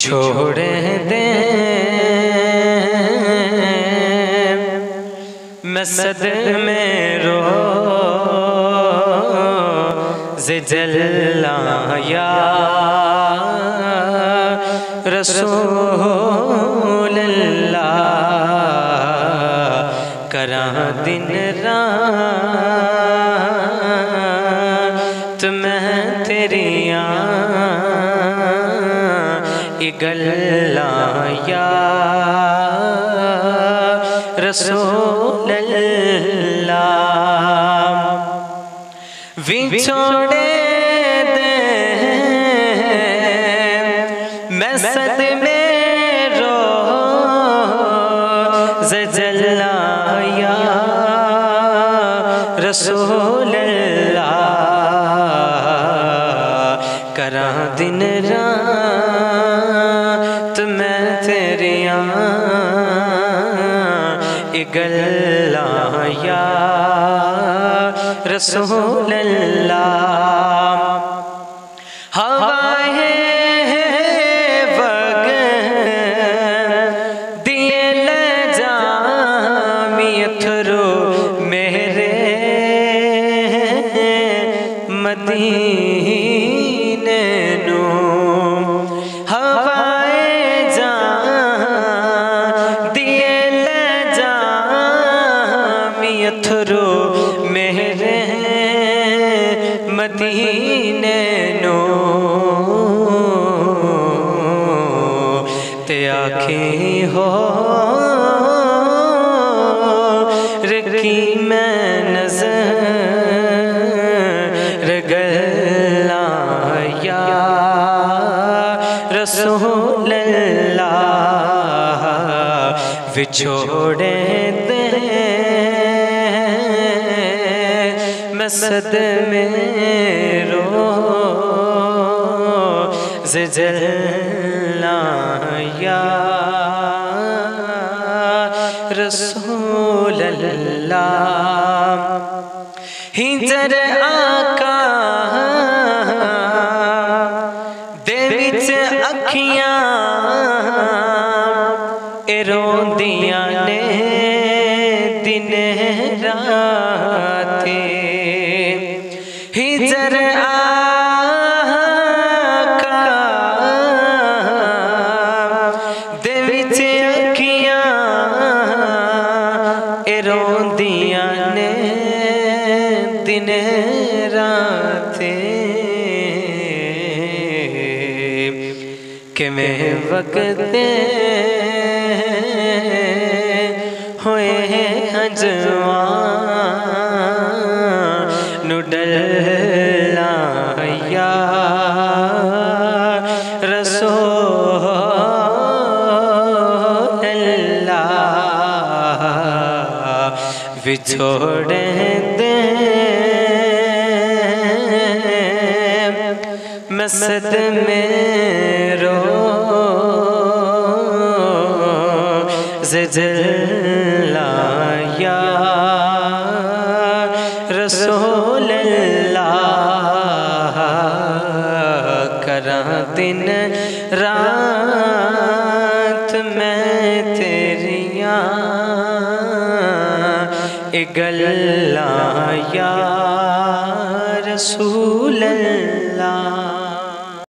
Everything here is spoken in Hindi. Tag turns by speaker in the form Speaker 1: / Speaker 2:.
Speaker 1: छोड़ दे। मैं सद में रो जल्लाया रसूल करा दिन रात। गल्लाया रसूल विछोड़े दे मैं सद में रो जल्लाया रसूल करा दिन रात गल्लाया। रसूल हवाए जामियथरो मेरे मदीने। नो ते आखे हो रखी मैं नज़र गलाया रसूल विछोड़े दे सद में रो जल्लाया रसूल हिजर आका दे विच अखियाँ रोंदियाँ ने दिन राते। दिन राते कि मैं वक्त होए हजवा नुडलाया रसो विछोड़े दे मैं सद में रो जल्लाया रसूल करा दिन रात मैं तेरिया गल्लाया रसूल अल्लाह